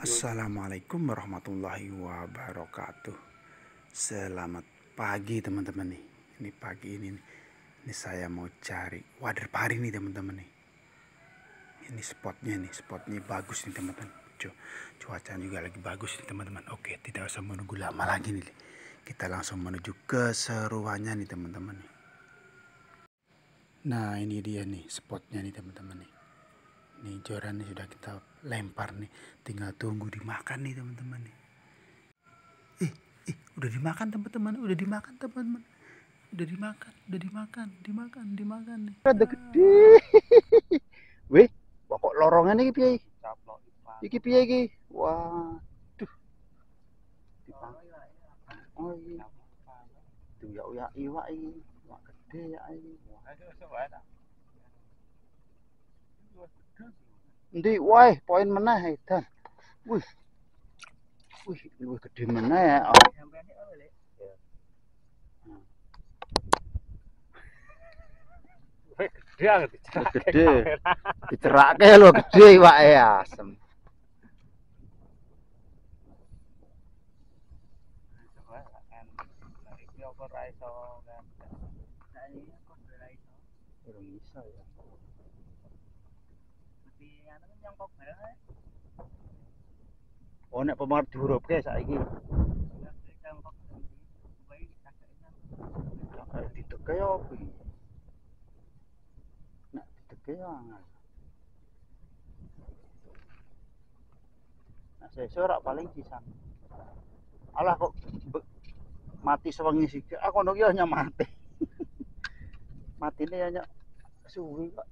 Assalamualaikum warahmatullahi wabarakatuh. Selamat pagi teman-teman nih. Ini pagi ini nih. Ini saya mau cari wader pari nih teman-teman nih. Ini spotnya nih. Spotnya bagus nih teman-teman. Cuaca juga lagi bagus nih teman-teman. Oke tidak usah menunggu lama lagi nih Kita langsung menuju keseruannya nih teman-teman nih. Nah ini dia nih spotnya nih teman-teman nih Nih joran nih sudah kita lempar nih. Tinggal tunggu dimakan nih teman-teman nih. Eh, eh, udah dimakan teman-teman, udah dimakan teman-teman. Udah dimakan, udah dimakan, dimakan, dimakan nih. Ada gede. Weh, kok lorongan iki piye? Iki piye iki? Wah. Duh. Oh iya. Tuh ya ya iwak iki. Wah gede ya iki. Endi wae poin meneh edan. Wih. Wih, luwih gede meneh ya. Oh. Gede. Dicerake lho gede iwake asem. Oh nek pemar diurupke saiki. Dideke opo iki? Nek dideke ya angel. Nah, sesuk paling sisan. Alah kok mati sewengi sithik. Aku ngono ki hanya mati. Matine hanya suwi kok.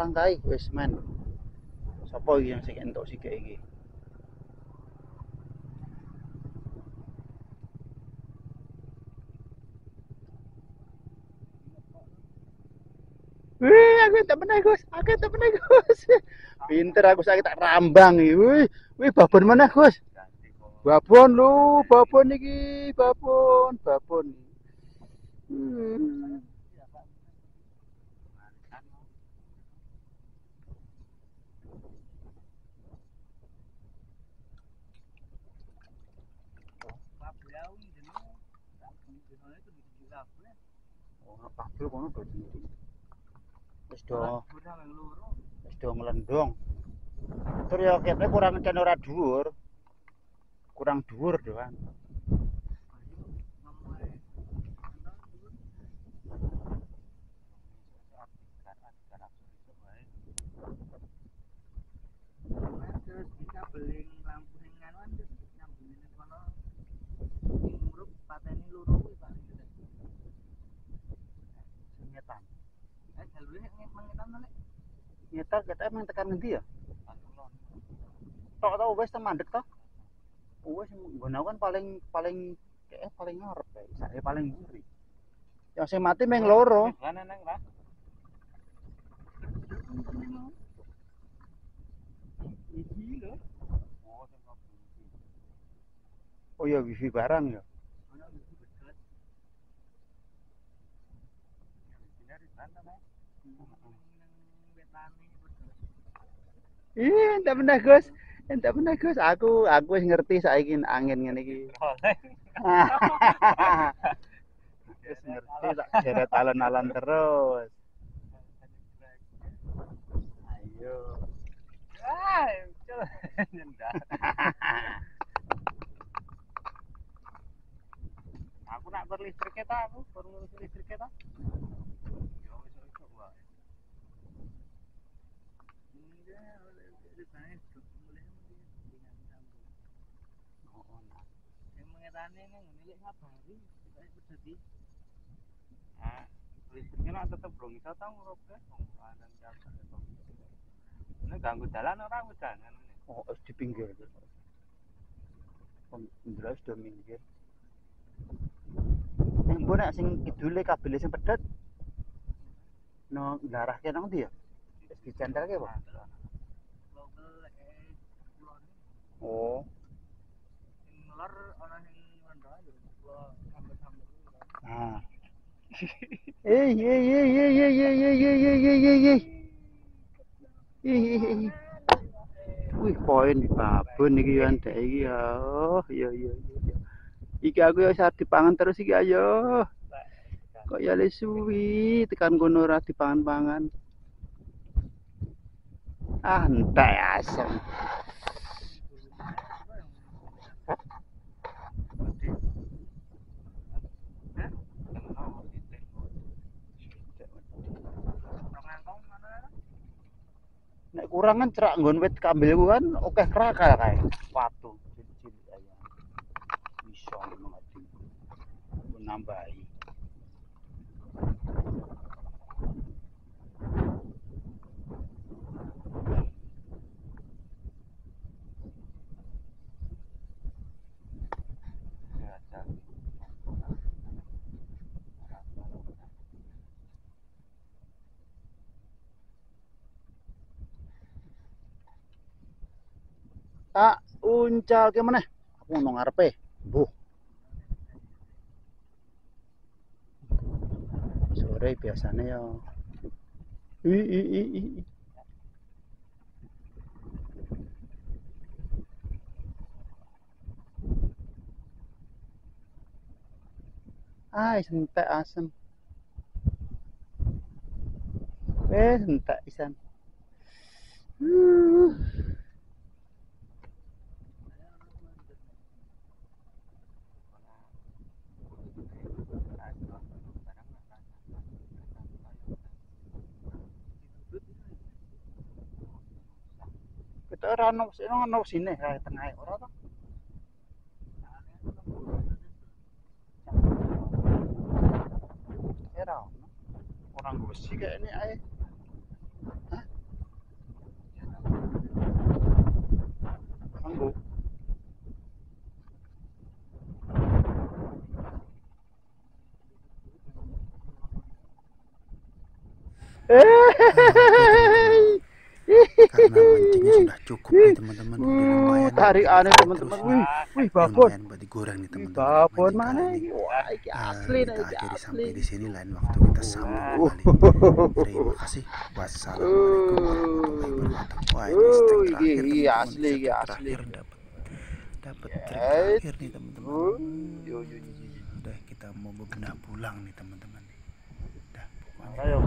Melangkai wis men. Sapa iki yang sing entuk sithik iki? Wih, aku tak pernah Gus. Aku tak pernah Gus. Pinter aku sakit tak rambang iki. Wih, wih babon mana Gus? Babon lu, babon iki, babon, babon. Hmm. Oh, kabel kono do ndi? Wis do wis do nglendong. Tur ya kene kurang ken ora dhuwur. Kurang dhuwur doan. Nyetan kita emang tekan ngendi ya? Tok tau wis temandek to? Wis nggono kan paling paling kayak paling ngarep kayak saya paling nguri. Yang sing mati meng loro. Oh ya wifi barang ya. Iya, entek pernah Gus. Entek pernah Gus. Aku aku wis ngerti saiki angin ngene iki. Wis ngerti tak jeret alon-alon terus. Ayo. Aku nak berlistrik kita aku, baru ngurus listrik kita. Ah, listriknya nak tetep belum bisa tahu jasa. Ini ganggu jalan orang udah. Oh, di pinggir. Indra sudah minggir. Eh, mbok nek sing kidule kabel sing pedet. No, larahke nang ndi ya? Wis dicentelke apa? Ey ey ey ey ey eh, eh, eh, eh, eh, eh, eh. Eh, eh, ey Wih poin babon iki yo ndek iki yo yo yo Iki aku yo sadar dipangan terus iki ayo Kok ya lesuwi tekan kono ora dipangan-pangan Ah entek asem Nek kurang kan cerak nggon wit kambil ku kan akeh krakal kae. Watu cilik-cilik aja. Iso nambahi. Tak uncal ke meneh. Aku ngono ngarepe. Mbuh. Sore biasanya ya. I i i i. i. Ah, entek asem. Wes entek pisan. Ito ora no sino no sine tengah orang to. Era orang gue sih kayak ini ay. Hah? Orang gue Eh mancingnya sudah cukup teman-teman. Wih wih babon. babon mana wah eh, asli uh, kita sampai di sini. Lain waktu kita sambung terima kasih. Wassalamualaikum uh. ini asli asli. dapat dapat terakhir nih teman-teman. Udah kita mau pulang nih teman-teman. Dah ayo